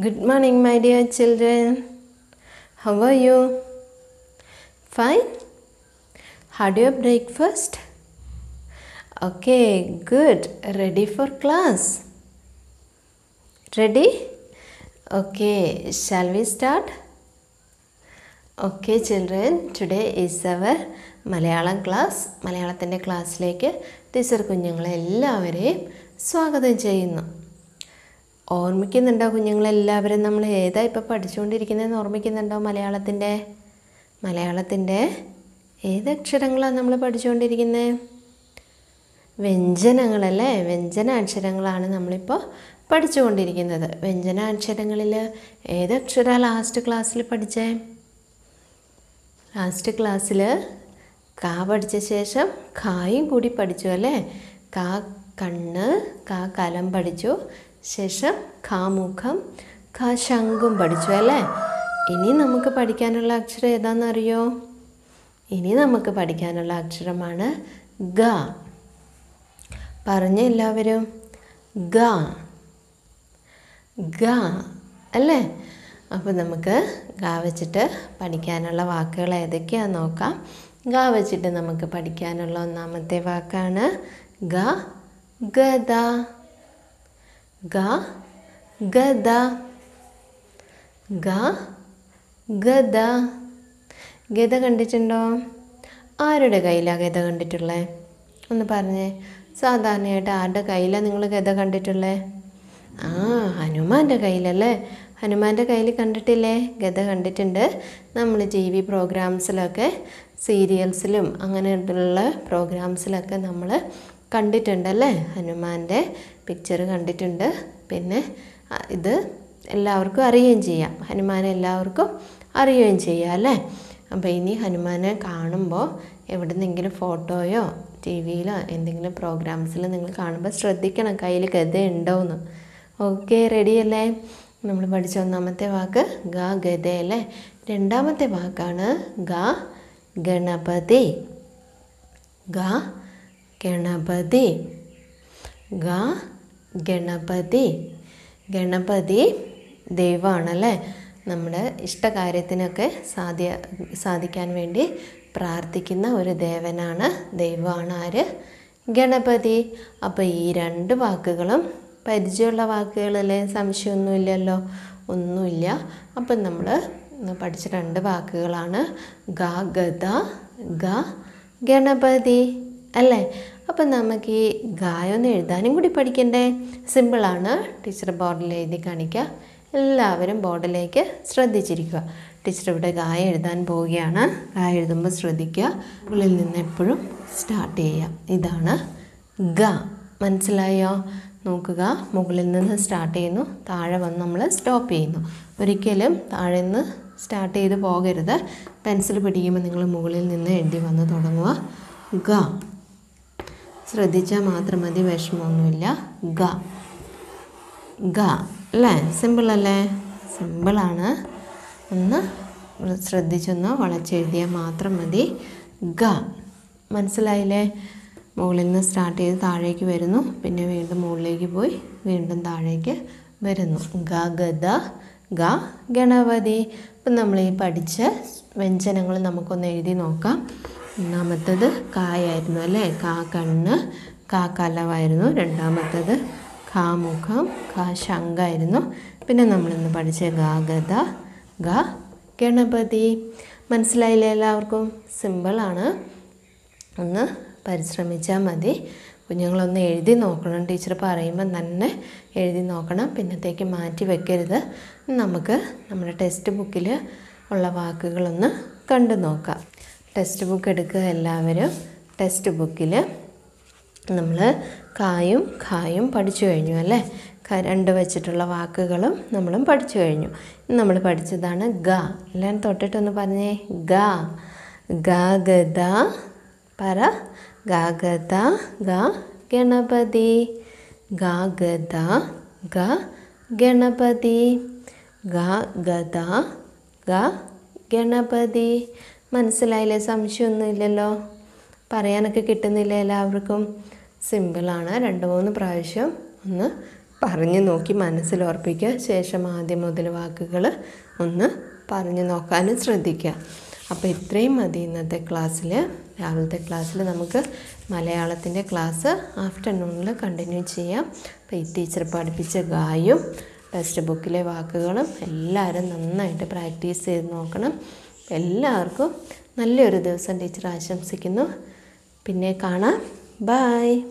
Good morning, my dear children. How are you? Fine? Had your breakfast? Okay, good. Ready for class? Ready? Okay, shall we start? Okay, children, today is our Malayalam class മലയാളത്തിന്റെ ക്ലാസ്സിലേക്ക് teacher കുഞ്ഞുങ്ങളെ എല്ലാവരെയും സ്വാഗതം ചെയ്യുന്നു ഓർമ്മിക്കുന്നുണ്ടോ കുഞ്ഞുങ്ങളെല്ലാവരും നമ്മൾ ഏതാ ഇപ്പോൾ പഠിച്ചുകൊണ്ടിരിക്കുന്നതെന്ന് ഓർമ്മിക്കുന്നുണ്ടോ മലയാളത്തിന്റെ? മലയാളത്തിന്റെ ഏത് അക്ഷരങ്ങളാണ് നമ്മൾ പഠിച്ചുകൊണ്ടിരിക്കുന്നത്? വ്യഞ്ജനങ്ങളല്ലേ? വ്യഞ്ജനാക്ഷരങ്ങളാണ് നമ്മളിപ്പോൾ പഠിച്ചുകൊണ്ടിരിക്കുന്നത്. വ്യഞ്ജനാക്ഷരങ്ങളിൽ ഏതക്ഷര ലാസ്റ്റ് ക്ലാസ്സിൽ പഠിച്ചേ? ലാസ്റ്റ് ക്ലാസ്സിൽ കാ പഠിച്ച ശേഷം കായും കൂടി പഠിച്ചു അല്ലേ? കാ കണ്ണ് കാ കലം പഠിച്ചു. ശേഷം കാമുഖം ഖ ശംഖും പഠിച്ചു അല്ലേ? ഇനി നമുക്ക് പഠിക്കാനുള്ള അക്ഷരം ഏതാണെന്നറിയോ ഇനി നമുക്ക് പഠിക്കാനുള്ള അക്ഷരമാണ് ഗ. പറഞ്ഞ എല്ലാവരും? ഗ. ഗ. അല്ലേ? അപ്പോൾ നമുക്ക് ഗ വെച്ചിട്ട് പഠിക്കാനുള്ള വാക്കുകൾ ഏതൊക്കെയാണെന്ന് നോക്കാം. ഗ വെച്ചിട്ട് നമുക്ക് പഠിക്കാനുള്ള ഒന്നാമത്തെ വാക്കാണ് ഗ. ഗദ. ഗ ഗദ ഗ ഗദ ഗത കണ്ടിട്ടുണ്ടോ? ആരുടെ കയ്യിലാണ് ഗത കണ്ടിട്ടുള്ളത് ഒന്ന് പറഞ്ഞേ. സാധാരണയായിട്ട് ആരുടെ കയ്യിലാണ് നിങ്ങൾ ഗത കണ്ടിട്ടുള്ളത് ആ ഹനുമാന്റെ കയ്യിലല്ലേ? ഹനുമാന്റെ കയ്യിൽ കണ്ടിട്ടില്ലേ? ഗത കണ്ടിട്ടുണ്ട്. നമ്മൾ ടി വി പ്രോഗ്രാംസിലൊക്കെ സീരിയൽസിലും അങ്ങനെയുള്ള പ്രോഗ്രാംസിലൊക്കെ നമ്മൾ കണ്ടിട്ടുണ്ടല്ലേ? ഹനുമാന്റെ പിക്ചർ കണ്ടിട്ടുണ്ട്. പിന്നെ ഇത് എല്ലാവർക്കും അറിയുകയും ചെയ്യാം. ഹനുമാനെ എല്ലാവർക്കും അറിയുകയും ചെയ്യാം അല്ലേ? അപ്പോൾ ഇനി ഹനുമാനെ കാണുമ്പോൾ എവിടുന്നെങ്കിലും ഫോട്ടോയോ ടി വിയിലോ എന്തെങ്കിലും പ്രോഗ്രാംസിൽ നിങ്ങൾ കാണുമ്പോൾ ശ്രദ്ധിക്കണം. കയ്യിൽ ഗത ഉണ്ടോയെന്ന് ഓക്കെ റെഡിയല്ലേ നമ്മൾ പഠിച്ച ഒന്നാമത്തെ വാക്ക് ഗ ഗതയല്ലേ രണ്ടാമത്തെ വാക്കാണ് ഗ ഗണപതി. ഗ ഗണപതി. ഗ ഗണപതി. ഗണപതി ദൈവമാണല്ലേ? നമ്മുടെ ഇഷ്ടകാര്യത്തിനൊക്കെ സാധ്യ സാധിക്കാൻ വേണ്ടി പ്രാർത്ഥിക്കുന്ന ഒരു ദേവനാണ് ദൈവമാണ് ആര്? ഗണപതി. അപ്പോൾ ഈ രണ്ട് വാക്കുകളും പരിചയമുള്ള വാക്കുകളല്ലേ സംശയമൊന്നുമില്ലല്ലോ? ഒന്നുമില്ല. അപ്പം നമ്മൾ പഠിച്ച രണ്ട് വാക്കുകളാണ് ഗ ഗത ഗ ഗണപതി. അല്ലേ? അപ്പം നമുക്ക് ഈ ഗായൊന്ന് എഴുതാനും കൂടി പഠിക്കണ്ടേ? സിമ്പിളാണ് ടീച്ചർ ബോർഡിൽ എഴുതി കാണിക്കുക. എല്ലാവരും ബോർഡിലേക്ക് ശ്രദ്ധിച്ചിരിക്കുക. ടീച്ചർ ഇവിടെ ഗായ എഴുതാൻ പോവുകയാണ്. ഗായ എഴുതുമ്പോൾ ശ്രദ്ധിക്കുക. ഉള്ളിൽ നിന്ന് എപ്പോഴും സ്റ്റാർട്ട് ചെയ്യാം ഇതാണ് ഗ. മനസ്സിലായോ? നോക്കുക. മുകളിൽ നിന്ന് സ്റ്റാർട്ട് ചെയ്യുന്നു. താഴെ വന്ന് നമ്മൾ സ്റ്റോപ്പ് ചെയ്യുന്നു. ഒരിക്കലും താഴെ നിന്ന് സ്റ്റാർട്ട് ചെയ്ത് പോകരുത്. പെൻസിൽ പിടിക്കുമ്പോൾ നിങ്ങൾ മുകളിൽ നിന്ന് എഴുതി വന്ന് തുടങ്ങുക. ഗ. ശ്രദ്ധിച്ചാൽ മാത്രം മതി വിഷമമൊന്നുമില്ല. ഗ. ഗ. അല്ലേ? സിമ്പിളല്ലേ സിമ്പിളാണ് ഒന്ന് ശ്രദ്ധിച്ചൊന്ന് വളച്ചെഴുതിയാൽ മാത്രം മതി. ഗ. മനസ്സിലായില്ലേ? മുകളിൽ നിന്ന് സ്റ്റാർട്ട് ചെയ്ത് താഴേക്ക് വരുന്നു. പിന്നെ വീണ്ടും മുകളിലേക്ക് പോയി വീണ്ടും താഴേക്ക് വരുന്നു. ഗ ഗത ഗ ഗണപതി. ഇപ്പം നമ്മൾ ഈ പഠിച്ച വ്യഞ്ജനങ്ങൾ നമുക്കൊന്ന് എഴുതി നോക്കാം. ഒന്നാമത്തത് കായായിരുന്നു അല്ലേ? കാ കണ്ണ് കാ കലവായിരുന്നു. രണ്ടാമത്തത് കാമുഖം മുഖം ഖാ ശങ്കായിരുന്നു പിന്നെ നമ്മളിന്ന് പഠിച്ച ഗാഗത ഗ ഗണപതി. മനസ്സിലായില്ലേ എല്ലാവർക്കും? സിമ്പിളാണ് ഒന്ന് പരിശ്രമിച്ചാൽ മതി. കുഞ്ഞുങ്ങളൊന്ന് എഴുതി നോക്കണം. ടീച്ചർ പറയുമ്പോൾ തന്നെ എഴുതി നോക്കണം. പിന്നത്തേക്ക് മാറ്റി വെക്കരുത്. നമുക്ക് നമ്മുടെ ടെക്സ്റ്റ് ബുക്കിൽ ഉള്ള വാക്കുകളൊന്ന് കണ്ടു നോക്കാം. ടെക്സ്റ്റ് ബുക്ക് എടുക്കുക എല്ലാവരും. ടെക്സ്റ്റ് ബുക്കിൽ നമ്മൾ കായും ഖായും പഠിച്ചു കഴിഞ്ഞു അല്ലേ? രണ്ട് വെച്ചിട്ടുള്ള വാക്കുകളും നമ്മളും പഠിച്ചു കഴിഞ്ഞു. നമ്മൾ പഠിച്ചതാണ് ഗ. എല്ലാം തൊട്ടിട്ടൊന്ന് പറഞ്ഞേ. ഗ. ഗ ഗദ പറ. ഗ ഗദ ഗ ഗണപതി. ഗ ഗദ ഗ ഗണപതി. ഗ ഗത ഗ ഗണപതി. മനസ്സിലായില്ലേ? സംശയമൊന്നുമില്ലല്ലോ. പറയാനൊക്കെ കിട്ടുന്നില്ല എല്ലാവർക്കും? സിമ്പിളാണ് രണ്ട് മൂന്ന് പ്രാവശ്യം ഒന്ന് പറഞ്ഞു നോക്കി മനസ്സിൽ ഉറപ്പിക്കുക ശേഷം ആദ്യം മുതൽ വാക്കുകൾ ഒന്ന് പറഞ്ഞു നോക്കാനും ശ്രദ്ധിക്കുക. അപ്പോൾ ഇത്രയും മതി ഇന്നത്തെ ക്ലാസ്സിൽ. രാവിലത്തെ ക്ലാസ്സിൽ നമുക്ക് മലയാളത്തിന്റെ ക്ലാസ് ആഫ്റ്റർനൂണിൽ കണ്ടിന്യൂ ചെയ്യാം. അപ്പോൾ ഈ ടീച്ചർ പഠിപ്പിച്ച ഗായും ടെക്സ്റ്റ് ബുക്കിലെ വാക്കുകളും എല്ലാവരും നന്നായിട്ട് പ്രാക്ടീസ് ചെയ്ത് നോക്കണം. എല്ലാവർക്കും നല്ലൊരു ദിവസം ടീച്ചർ ആശംസിക്കുന്നു. പിന്നെ കാണാം. ബായ്